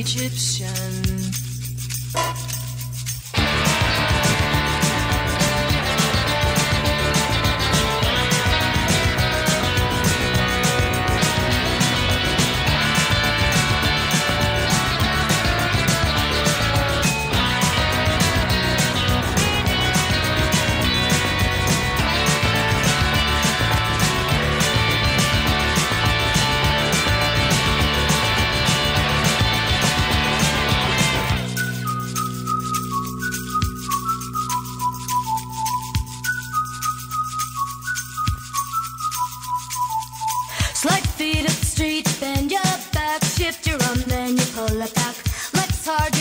Egyptian feet up the street, bend your back, shift your arm, then you pull it back. Legs hard.